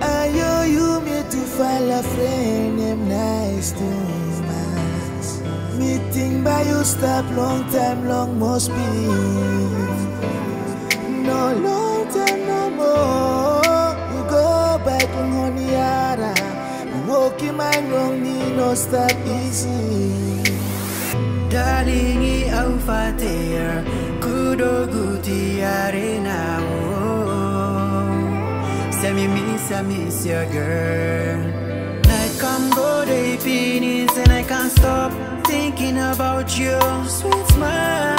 Ayo, you me to fall a friend, them nice too much. Meeting by you stop long time, long must be. No long time no more. You go back to Honiara. Walking my wrong knee, no stop easy. Darling, i au fater Kudo guti arena. Say me miss, I miss your girl. Night come go day finish And I can't stop thinking about you Sweet smile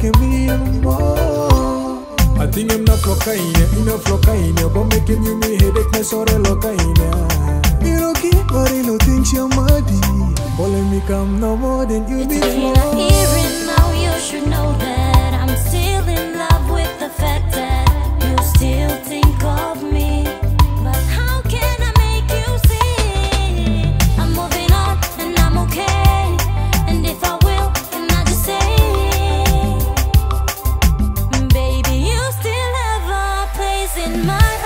making me more. I think I'm not cocaine, enough cocaine, but making you me headache, my sorrow, cocaine. You don't keep but you don't you're muddy. Calling me come no more than you it's before. Been now, you should know that I'm still in love with the fact that. in my